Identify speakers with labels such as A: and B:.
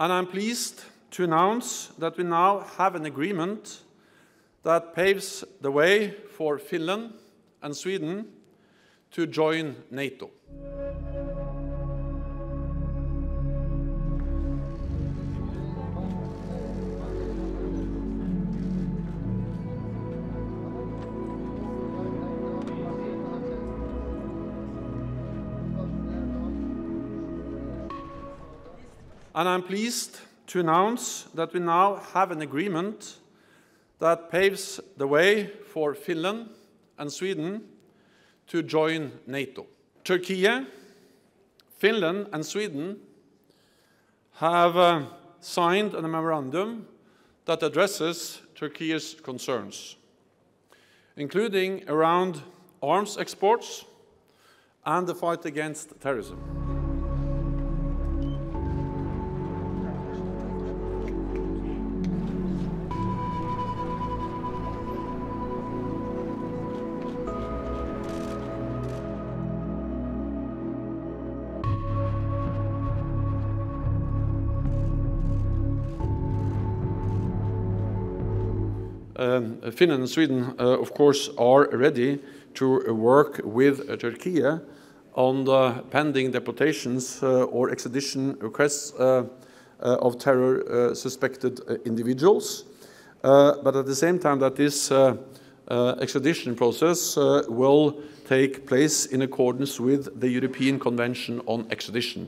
A: and I'm pleased to announce that we now have an agreement that paves the way for Finland and Sweden to join NATO. And I'm pleased to announce that we now have an agreement that paves the way for Finland and Sweden to join NATO. Turkey, Finland and Sweden have uh, signed a memorandum that addresses Turkey's concerns, including around arms exports and the fight against terrorism. Um, Finland and Sweden, uh, of course, are ready to work with uh, Turkey on the pending deportations uh, or extradition requests uh, uh, of terror uh, suspected individuals. but at the same time that this extradition process will take place in accordance with the European Convention on Extradition.